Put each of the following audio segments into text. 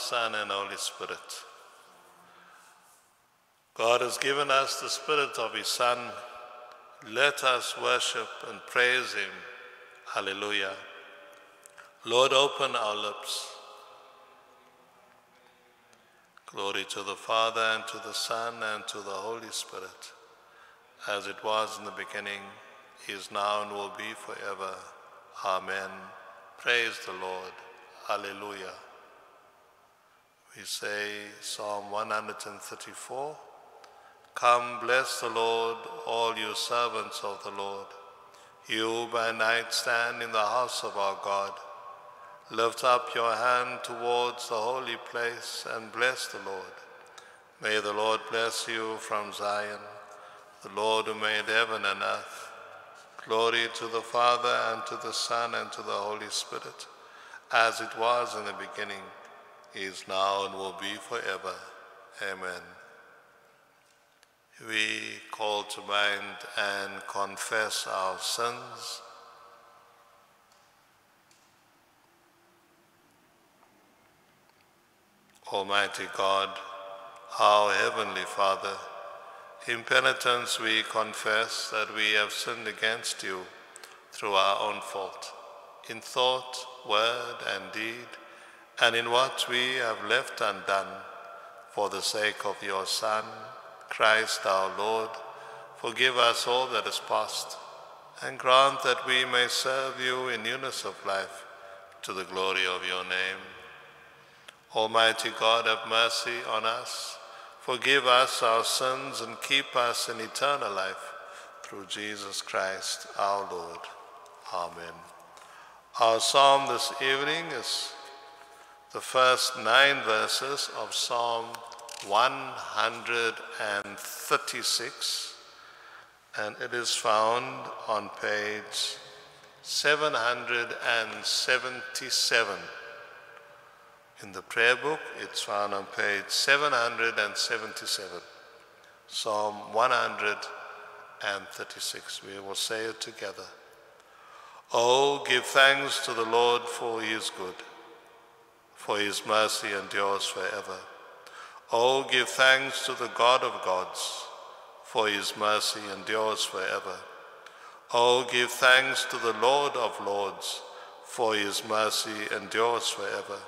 Son, and Holy Spirit. God has given us the Spirit of His Son. Let us worship and praise Him. Hallelujah. Lord, open our lips. Glory to the Father, and to the Son, and to the Holy Spirit, as it was in the beginning, is now, and will be forever. Amen. Praise the Lord. Hallelujah. We say Psalm 134 Come, bless the Lord, all you servants of the Lord. You by night stand in the house of our God. Lift up your hand towards the holy place and bless the Lord. May the Lord bless you from Zion, the Lord who made heaven and earth. Glory to the Father and to the Son and to the Holy Spirit, as it was in the beginning, is now, and will be forever. Amen. We call to mind and confess our sins. Almighty God, our Heavenly Father, in penitence we confess that we have sinned against you through our own fault, in thought, word, and deed, and in what we have left undone, for the sake of your Son, Christ our Lord, forgive us all that is past, and grant that we may serve you in newness of life, to the glory of your name. Almighty God, have mercy on us. Forgive us our sins and keep us in eternal life through Jesus Christ our Lord. Amen. Our psalm this evening is the first nine verses of Psalm 136, and it is found on page 777. In the prayer book, it's found on page 777, Psalm 136. We will say it together. Oh, give thanks to the Lord for he is good, for his mercy endures forever. Oh, give thanks to the God of gods, for his mercy endures forever. Oh, give thanks to the Lord of lords, for his mercy endures forever.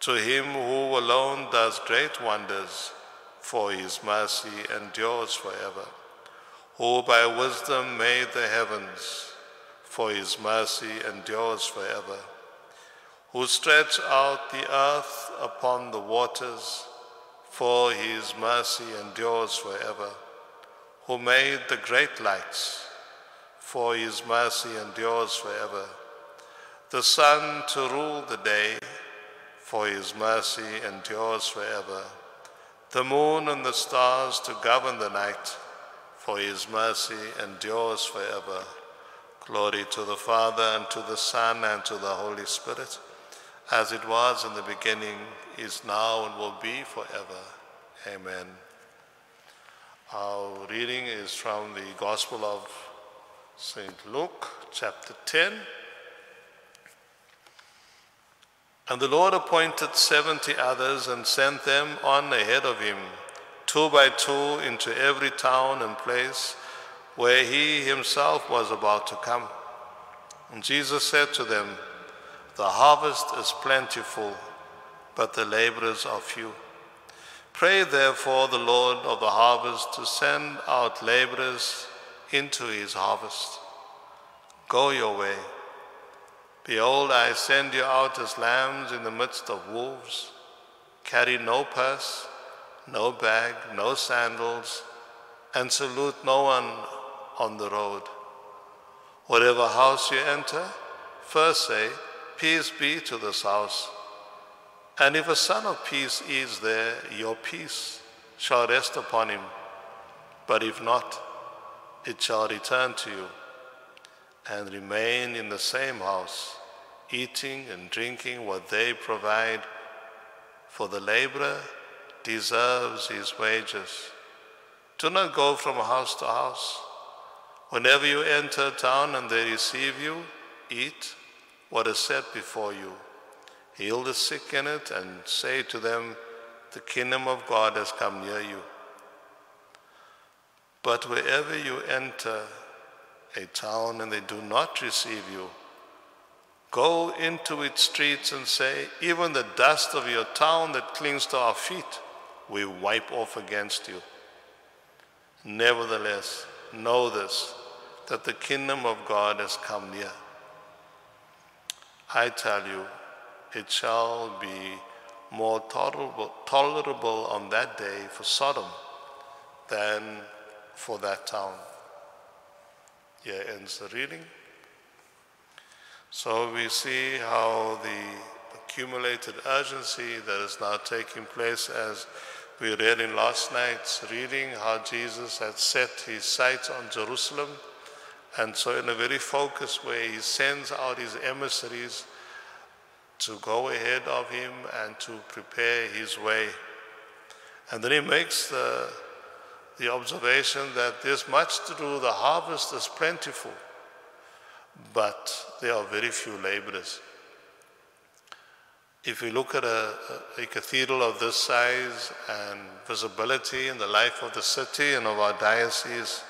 To him who alone does great wonders, for his mercy endures forever. Who by wisdom made the heavens, for his mercy endures forever. Who stretched out the earth upon the waters, for his mercy endures forever. Who made the great lights, for his mercy endures forever. The sun to rule the day, for his mercy endures forever. The moon and the stars to govern the night, for his mercy endures forever. Glory to the Father, and to the Son, and to the Holy Spirit, as it was in the beginning, is now, and will be forever. Amen. Our reading is from the Gospel of St. Luke, chapter 10. And the Lord appointed seventy others and sent them on ahead of him, two by two, into every town and place where he himself was about to come. And Jesus said to them, The harvest is plentiful, but the laborers are few. Pray therefore the Lord of the harvest to send out laborers into his harvest. Go your way. Behold, I send you out as lambs in the midst of wolves. Carry no purse, no bag, no sandals, and salute no one on the road. Whatever house you enter, first say, Peace be to this house. And if a son of peace is there, your peace shall rest upon him. But if not, it shall return to you and remain in the same house, eating and drinking what they provide, for the laborer deserves his wages. Do not go from house to house. Whenever you enter a town and they receive you, eat what is set before you. heal the sick in it, and say to them, The kingdom of God has come near you. But wherever you enter a town and they do not receive you, go into its streets and say, Even the dust of your town that clings to our feet, we wipe off against you. Nevertheless, know this, that the kingdom of God has come near. I tell you, it shall be more tolerable, tolerable on that day for Sodom than for that town. Here ends the reading. So we see how the accumulated urgency that is now taking place as we read in last night's reading how Jesus had set his sights on Jerusalem. And so, in a very focused way, he sends out his emissaries to go ahead of him and to prepare his way. And then he makes the, the observation that there's much to do, the harvest is plentiful, but there are very few laborers. If we look at a, a, cathedral of this size and visibility in the life of the city and of our diocese,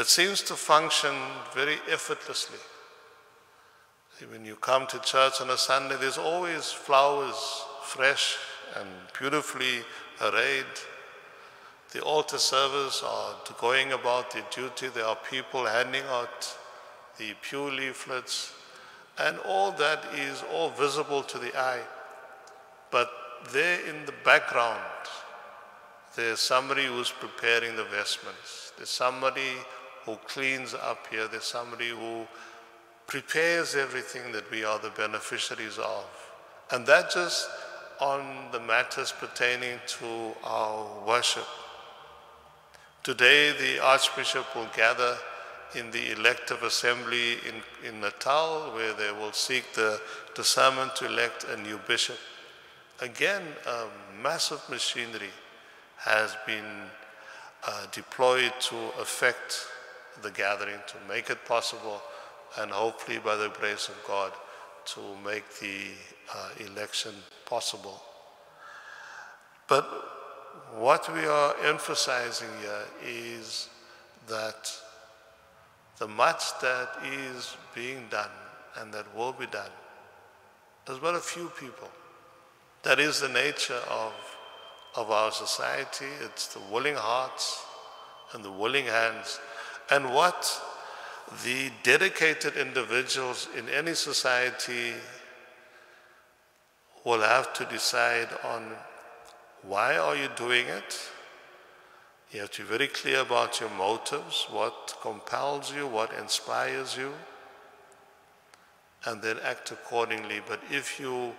it seems to function very effortlessly. When you come to church on a Sunday, there's always flowers, fresh and beautifully arrayed. The altar servers are going about their duty. There are people handing out the pew leaflets, and all that is all visible to the eye. But there in the background, there's somebody who's preparing the vestments. There's somebody who cleans up here. There's somebody who prepares everything that we are the beneficiaries of. And that just on the matters pertaining to our worship. Today, the Archbishop will gather in the elective assembly in, in Natal, where they will seek the discernment to elect a new bishop. Again, a massive machinery has been uh, deployed to affect the gathering, to make it possible and hopefully by the grace of God to make the uh, election possible. But what we are emphasizing here is that the much that is being done and that will be done, there's but a few people. That is the nature of, of our society. It's the willing hearts and the willing hands. And what the dedicated individuals in any society will have to decide on why are you doing it? You have to be very clear about your motives, what compels you, what inspires you, and then act accordingly. But if you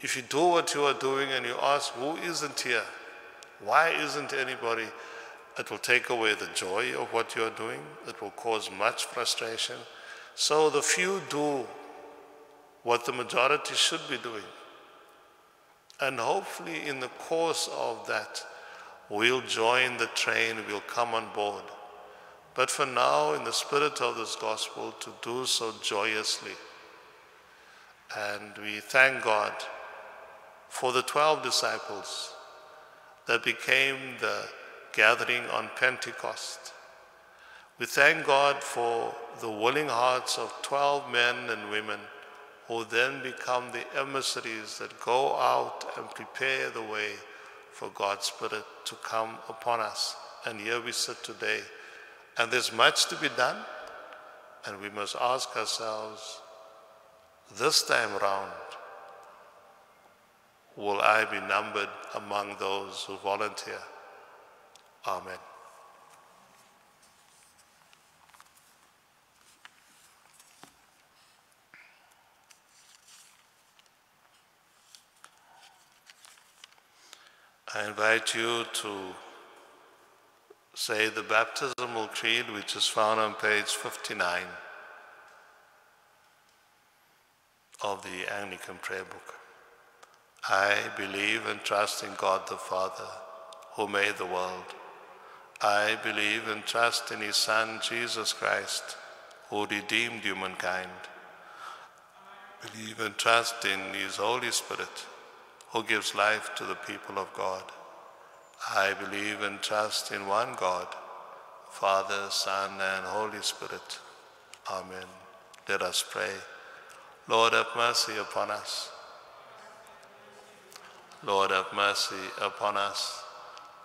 if you do what you are doing and you ask who isn't here, why isn't anybody? It will take away the joy of what you're doing. It will cause much frustration. So the few do what the majority should be doing. And hopefully, in the course of that, we'll join the train, we'll come on board. But for now, in the spirit of this gospel, to do so joyously. And we thank God for the 12 disciples that became the gathering on Pentecost. We thank God for the willing hearts of 12 men and women who then become the emissaries that go out and prepare the way for God's Spirit to come upon us. And here we sit today. And there's much to be done. And we must ask ourselves this time round, will I be numbered among those who volunteer? Amen. I invite you to say the baptismal creed, which is found on page 59 of the Anglican prayer book. I believe and trust in God the Father, who made the world I believe and trust in His Son, Jesus Christ, who redeemed humankind. believe and trust in His Holy Spirit, who gives life to the people of God. I believe and trust in one God, Father, Son, and Holy Spirit. Amen. Let us pray. Lord, have mercy upon us. Lord, have mercy upon us.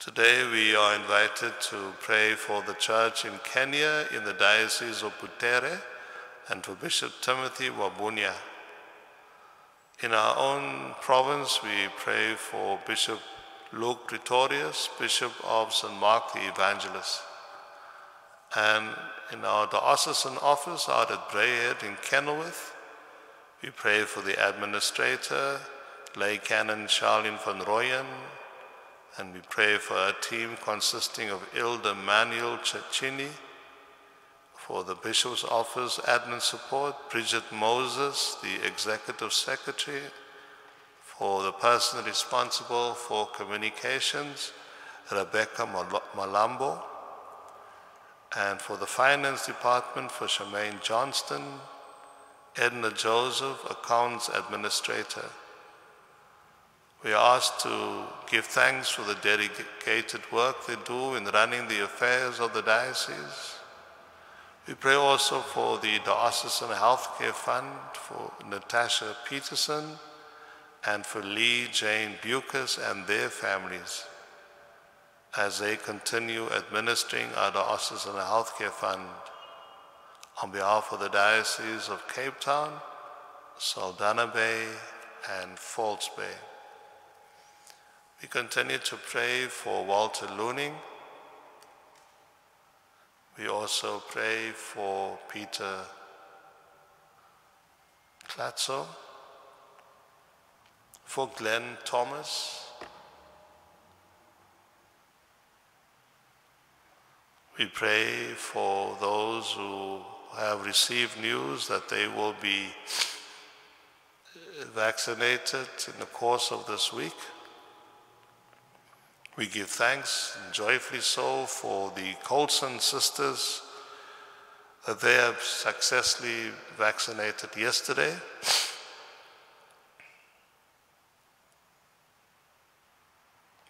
Today we are invited to pray for the church in Kenya in the Diocese of Butere and for Bishop Timothy Wambunya. In our own province, we pray for Bishop Luke Pretorius, Bishop of St. Mark the Evangelist. And in our diocesan office out at Braehead in Kenilworth, we pray for the administrator, Lay Canon Charlene van Rooyen, and we pray for a team consisting of Elder Manuel Cecchini, for the Bishop's Office admin support, Bridget Moses, the Executive Secretary, for the person responsible for communications, Rebecca Malambo, and for the Finance Department for Charmaine Johnston, Edna Joseph, Accounts Administrator. We are asked to give thanks for the dedicated work they do in running the affairs of the diocese. We pray also for the Diocesan Healthcare Fund, for Natasha Peterson, and for Lee Jane Bucas and their families as they continue administering our Diocesan Healthcare Fund on behalf of the Diocese of Cape Town, Saldanha Bay, and False Bay. We continue to pray for Walter Looning, we also pray for Peter Klatzo, for Glenn Thomas. We pray for those who have received news that they will be vaccinated in the course of this week. We give thanks, joyfully so, for the Colson sisters that they have successfully vaccinated yesterday.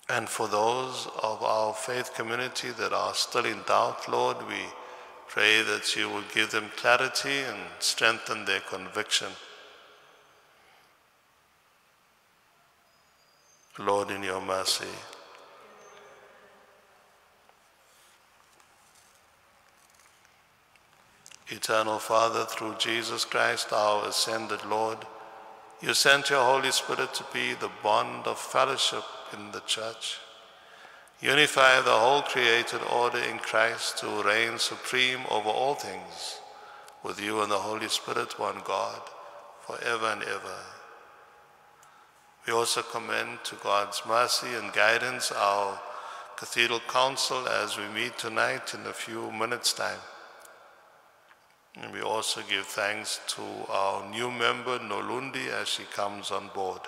And for those of our faith community that are still in doubt, Lord, we pray that you will give them clarity and strengthen their conviction. Lord, in your mercy. Eternal Father, through Jesus Christ, our ascended Lord, you sent your Holy Spirit to be the bond of fellowship in the church. Unify the whole created order in Christ to reign supreme over all things, with you and the Holy Spirit, one God, forever and ever. We also commend to God's mercy and guidance our Cathedral Council as we meet tonight in a few minutes' time. And we also give thanks to our new member, Nolundi, as she comes on board.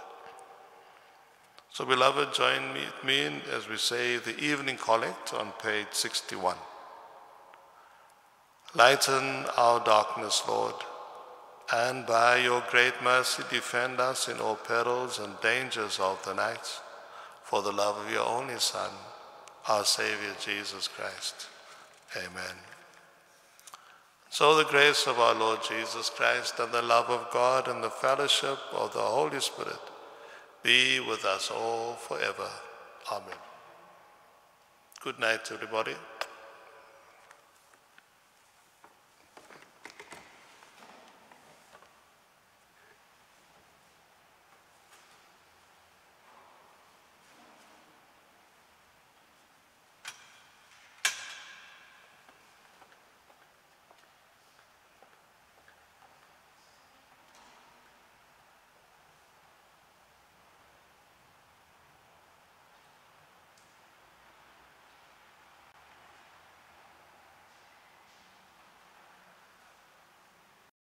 So, beloved, join me, me as we say the evening collect on page 61. Lighten our darkness, Lord, and by your great mercy defend us in all perils and dangers of the night, for the love of your only Son, our Savior Jesus Christ. Amen. So the grace of our Lord Jesus Christ and the love of God and the fellowship of the Holy Spirit be with us all forever. Amen. Good night, everybody.